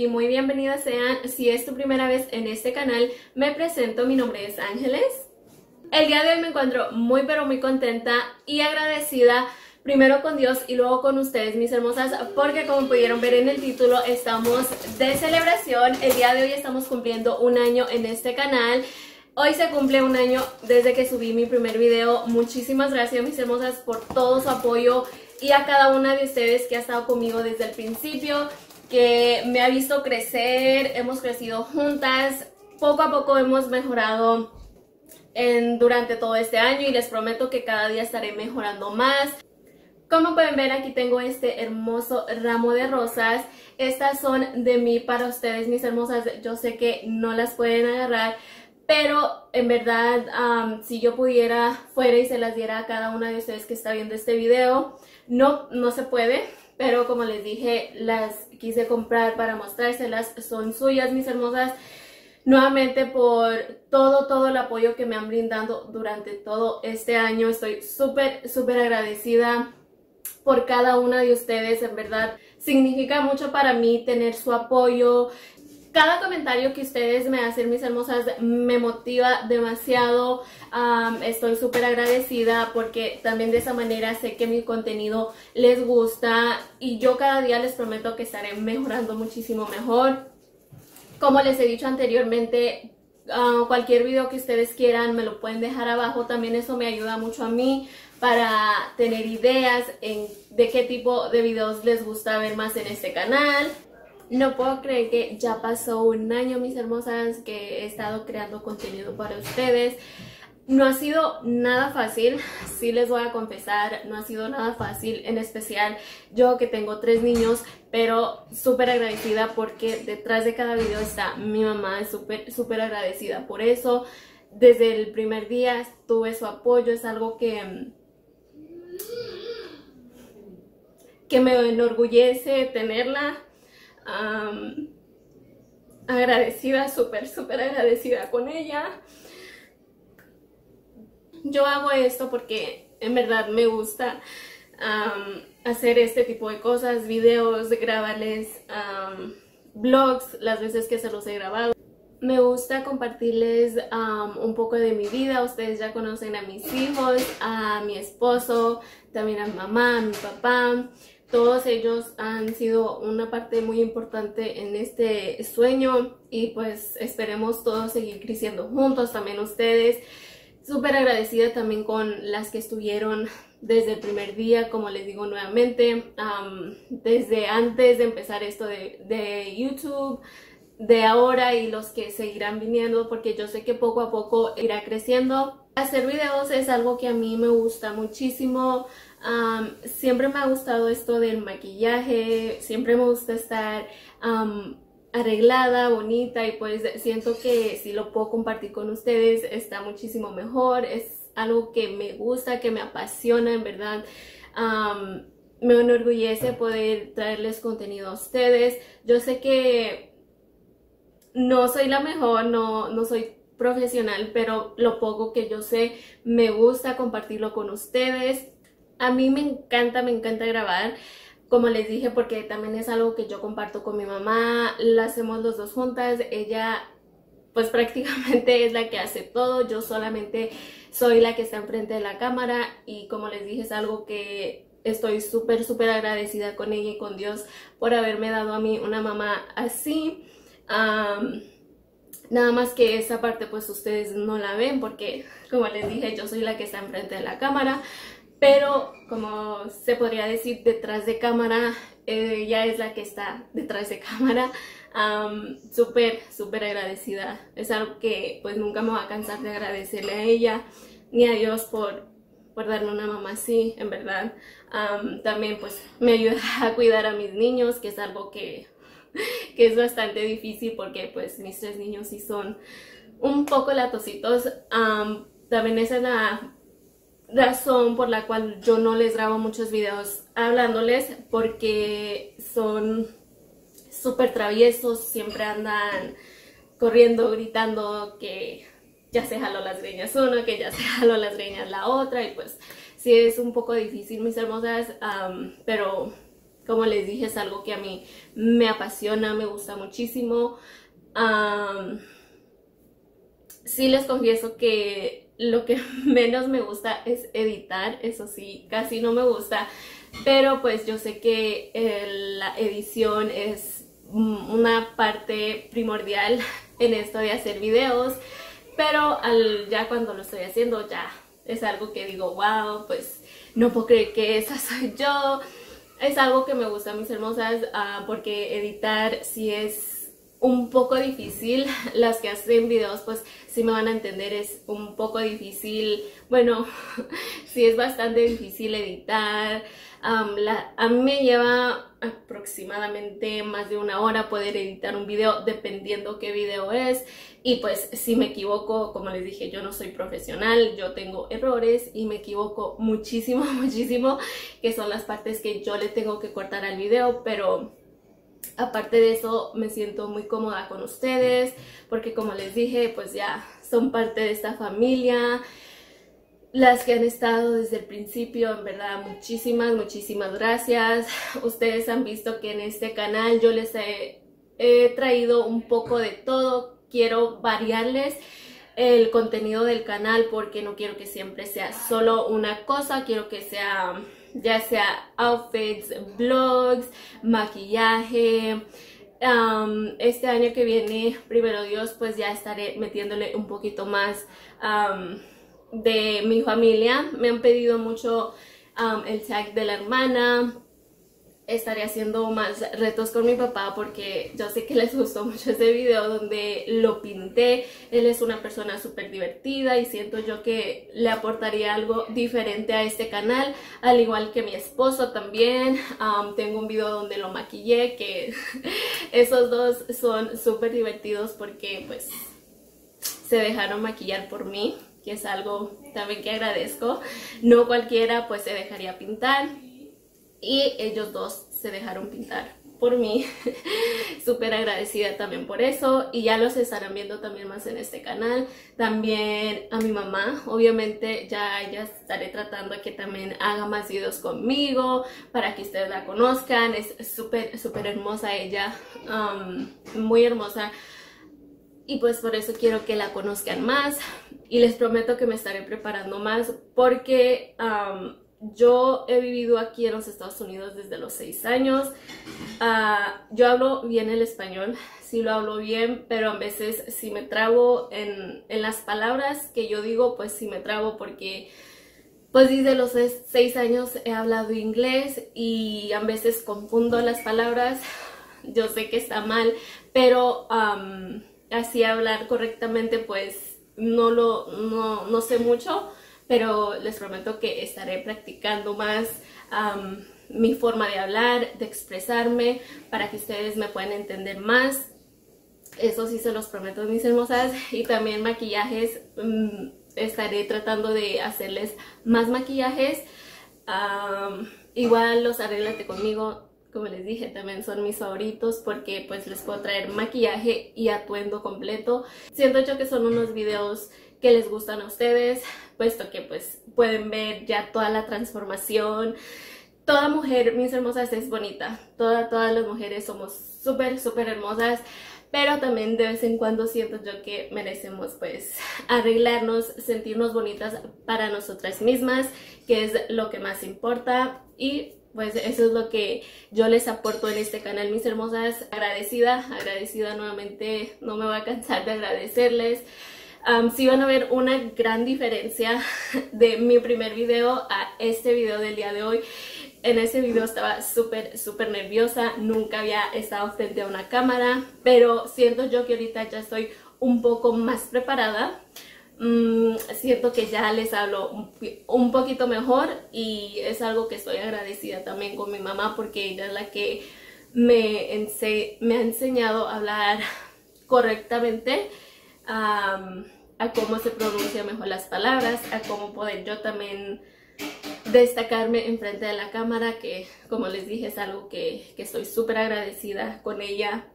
y muy bienvenidas sean. Si es tu primera vez en este canal, me presento, mi nombre es Ángeles. El día de hoy me encuentro muy pero muy contenta y agradecida primero con Dios y luego con ustedes, mis hermosas, porque como pudieron ver en el título, estamos de celebración. El día de hoy estamos cumpliendo un año en este canal. Hoy se cumple un año desde que subí mi primer video. Muchísimas gracias, mis hermosas, por todo su apoyo y a cada una de ustedes que ha estado conmigo desde el principio, que me ha visto crecer, hemos crecido juntas, poco a poco hemos mejorado en, durante todo este año y les prometo que cada día estaré mejorando más. Como pueden ver aquí tengo este hermoso ramo de rosas. Estas son de mí para ustedes mis hermosas. Yo sé que no las pueden agarrar. Pero en verdad si yo pudiera fuera y se las diera a cada una de ustedes que está viendo este video. No, no se puede. Pero como les dije las quise comprar para mostrárselas. Son suyas mis hermosas nuevamente por todo, todo el apoyo que me han brindado durante todo este año. Estoy súper, súper agradecida por cada una de ustedes, en verdad significa mucho para mí tener su apoyo. Cada comentario que ustedes me hacen, mis hermosas, me motiva demasiado. estoy súper agradecida porque también de esa manera sé que mi contenido les gusta y yo cada día les prometo que estaré mejorando muchísimo mejor. Como les he dicho anteriormente, cualquier video que ustedes quieran me lo pueden dejar abajo. También eso me ayuda mucho a mí para tener ideas de qué tipo de videos les gusta ver más en este canal. No puedo creer que ya pasó un año, mis hermosas, que he estado creando contenido para ustedes. No ha sido nada fácil, sí les voy a confesar, no ha sido nada fácil, en especial yo que tengo tres niños, pero súper agradecida porque detrás de cada video está mi mamá, súper, súper agradecida por eso. Desde el primer día tuve su apoyo, es algo que que me enorgullece tenerla. Agradecida, súper, súper agradecida con ella. Yo hago esto porque en verdad me gusta hacer este tipo de cosas, videos, grabarles vlogs las veces que se los he grabado. Me gusta compartirles un poco de mi vida. Ustedes ya conocen a mis hijos, a mi esposo, también a mi mamá, a mi papá. Todos ellos han sido una parte muy importante en este sueño y pues esperemos todos seguir creciendo juntos, también ustedes. Súper agradecida también con las que estuvieron desde el primer día, como les digo nuevamente, desde antes de empezar esto de, de YouTube, de ahora y los que seguirán viniendo porque yo sé que poco a poco irá creciendo. Hacer videos es algo que a mí me gusta muchísimo. siempre me ha gustado esto del maquillaje, siempre me gusta estar arreglada, bonita y pues siento que si lo puedo compartir con ustedes está muchísimo mejor. Es algo que me gusta, que me apasiona en verdad. me enorgullece poder traerles contenido a ustedes. Yo sé que no soy la mejor, no, no soy profesional, pero lo poco que yo sé me gusta compartirlo con ustedes. A mí me encanta, me encanta grabar, como les dije, porque también es algo que yo comparto con mi mamá, la hacemos los dos juntas, ella pues prácticamente es la que hace todo, yo solamente soy la que está enfrente de la cámara y como les dije es algo que estoy súper súper agradecida con ella y con Dios por haberme dado a mí una mamá así nada más que esa parte pues ustedes no la ven porque como les dije yo soy la que está enfrente de la cámara. Pero como se podría decir detrás de cámara ella es la que está detrás de cámara. Súper súper agradecida. Es algo que pues nunca me va a cansar de agradecerle a ella. Ni a Dios por, por darme una mamá así en verdad. También pues me ayuda a cuidar a mis niños que es algo que que es bastante difícil porque pues mis tres niños sí son un poco latositos. también esa es la razón por la cual yo no les grabo muchos videos hablándoles porque son súper traviesos, siempre andan corriendo, gritando que ya se jaló las greñas uno, que ya se jaló las greñas la otra y pues sí es un poco difícil mis hermosas, pero como les dije, es algo que a mí me apasiona, me gusta muchísimo. sí les confieso que lo que menos me gusta es editar, eso sí, casi no me gusta, pero pues yo sé que la edición es una parte primordial en esto de hacer videos, pero al, ya cuando lo estoy haciendo ya es algo que digo, wow, pues no puedo creer que esa soy yo, es algo que me gusta, mis hermosas, uh, porque editar sí es un poco difícil. Las que hacen videos, pues sí me van a entender, es un poco difícil. Bueno, sí es bastante difícil editar. A mí me lleva aproximadamente más de una hora poder editar un video dependiendo qué video es y pues si me equivoco como les dije yo no soy profesional yo tengo errores y me equivoco muchísimo muchísimo que son las partes que yo le tengo que cortar al video pero aparte de eso me siento muy cómoda con ustedes porque como les dije pues ya son parte de esta familia las que han estado desde el principio, en verdad, muchísimas, muchísimas gracias. Ustedes han visto que en este canal yo les he, traído un poco de todo. Quiero variarles el contenido del canal porque no quiero que siempre sea solo una cosa. Quiero que sea, ya sea outfits, vlogs, maquillaje. Um, este año que viene, primero Dios, pues ya estaré metiéndole un poquito más... Um, de mi familia. Me han pedido mucho um, el tag de la hermana. Estaré haciendo más retos con mi papá porque yo sé que les gustó mucho ese video donde lo pinté. Él es una persona súper divertida y siento yo que le aportaría algo diferente a este canal. Al igual que mi esposo también. Tengo un video donde lo maquillé que esos dos son súper divertidos porque pues se dejaron maquillar por mí que es algo también que agradezco. No cualquiera pues se dejaría pintar y ellos dos se dejaron pintar por mí. Súper agradecida también por eso y ya los estarán viendo también más en este canal. También a mi mamá, obviamente ya, ya estaré tratando de que también haga más videos conmigo para que ustedes la conozcan. Es súper, súper hermosa ella, um, muy hermosa y pues por eso quiero que la conozcan más y les prometo que me estaré preparando más porque yo he vivido aquí en los Estados Unidos desde los 6 años. Uh, yo hablo bien el español, sí lo hablo bien, pero a veces si me trabo en, en las palabras que yo digo, pues sí me trabo porque pues desde los 6 años he hablado inglés y a veces confundo las palabras. Yo sé que está mal, pero así hablar correctamente pues no lo no, sé mucho pero les prometo que estaré practicando más mi forma de hablar, de expresarme para que ustedes me puedan entender más. Eso sí se los prometo mis hermosas. Y también maquillajes mm, estaré tratando de hacerles más maquillajes. Igual los arréglate conmigo. Como les dije, también son mis favoritos porque pues les puedo traer maquillaje y atuendo completo. Siento yo que son unos videos que les gustan a ustedes, puesto que pues pueden ver ya toda la transformación. Toda mujer, mis hermosas, es bonita. Toda, todas las mujeres somos súper, súper hermosas. Pero también de vez en cuando siento yo que merecemos pues arreglarnos, sentirnos bonitas para nosotras mismas, que es lo que más importa. Y pues eso es lo que yo les aporto en este canal, mis hermosas. Agradecida, agradecida nuevamente, no me voy a cansar de agradecerles. Um, sí van a ver una gran diferencia de mi primer video a este video del día de hoy. En ese video estaba súper, súper nerviosa, nunca había estado frente a una cámara, pero siento yo que ahorita ya estoy un poco más preparada. Mm, siento que ya les hablo un, poquito mejor y es algo que estoy agradecida también con mi mamá porque ella es la que me, me ha enseñado a hablar correctamente, a cómo se pronuncian mejor las palabras, a cómo poder yo también destacarme enfrente de la cámara, que como les dije es algo que, que estoy súper agradecida con ella.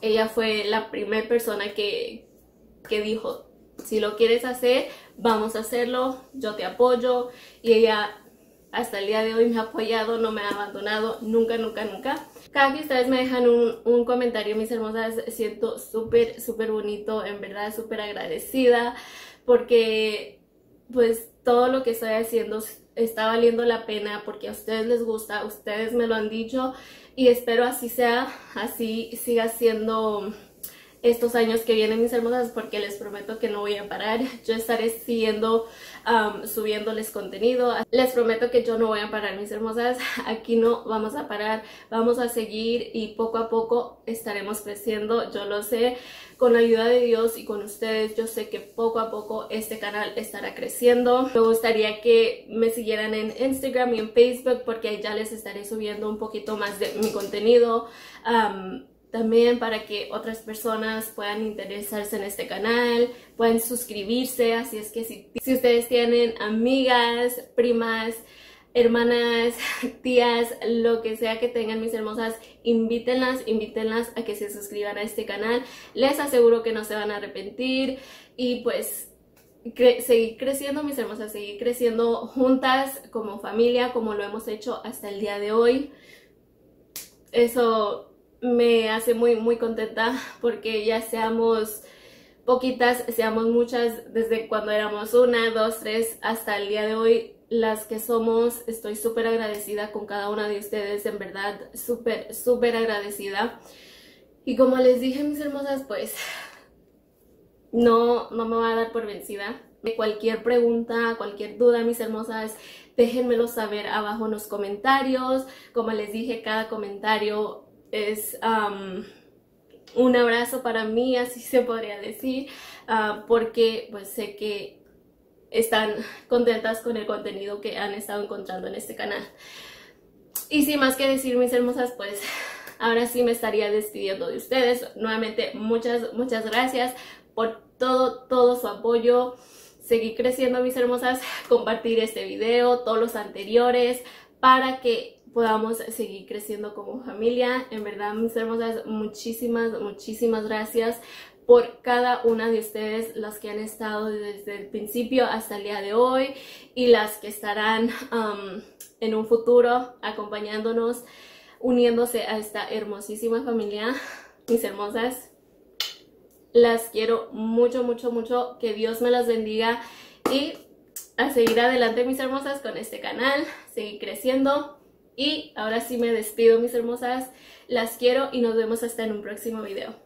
Ella fue la primera persona que, que dijo, si lo quieres hacer, vamos a hacerlo, yo te apoyo. Y ella hasta el día de hoy me ha apoyado, no me ha abandonado, nunca, nunca, nunca. Cada que ustedes me dejan un, un comentario, mis hermosas, siento súper, súper bonito, en verdad súper agradecida, porque pues todo lo que estoy haciendo está valiendo la pena porque a ustedes les gusta, ustedes me lo han dicho y espero así sea, así siga siendo estos años que vienen mis hermosas porque les prometo que no voy a parar. Yo estaré siguiendo um, subiéndoles contenido. Les prometo que yo no voy a parar mis hermosas. Aquí no vamos a parar. Vamos a seguir y poco a poco estaremos creciendo. Yo lo sé. Con la ayuda de Dios y con ustedes yo sé que poco a poco este canal estará creciendo. Me gustaría que me siguieran en Instagram y en Facebook porque ya les estaré subiendo un poquito más de mi contenido. Um, también para que otras personas puedan interesarse en este canal, puedan suscribirse, así es que si, si ustedes tienen amigas, primas, hermanas, tías, lo que sea que tengan mis hermosas, invítenlas, invítenlas a que se suscriban a este canal. Les aseguro que no se van a arrepentir y pues seguir creciendo, mis hermosas, seguir creciendo juntas como familia, como lo hemos hecho hasta el día de hoy. Eso me hace muy, muy contenta porque ya seamos poquitas, seamos muchas, desde cuando éramos una, dos, tres, hasta el día de hoy, las que somos, estoy súper agradecida con cada una de ustedes, en verdad, súper, súper agradecida. Y como les dije, mis hermosas, pues no, no me voy a dar por vencida. Cualquier pregunta, cualquier duda, mis hermosas, déjenmelo saber abajo en los comentarios. Como les dije, cada comentario es un abrazo para mí, así se podría decir, ah, porque pues sé que están contentas con el contenido que han estado encontrando en este canal. Y sin más que decir, mis hermosas, pues ahora sí me estaría despidiendo de ustedes. Nuevamente, muchas, muchas gracias por todo, todo su apoyo. Seguir creciendo, mis hermosas, compartir este video, todos los anteriores, para que podamos seguir creciendo como familia. En verdad, mis hermosas, muchísimas, muchísimas gracias por cada una de ustedes, las que han estado desde el principio hasta el día de hoy y las que estarán um, en un futuro acompañándonos, uniéndose a esta hermosísima familia. Mis hermosas, las quiero mucho, mucho, mucho. Que Dios me las bendiga y a seguir adelante, mis hermosas, con este canal, seguir creciendo y ahora sí me despido, mis hermosas. Las quiero y nos vemos hasta en un próximo video.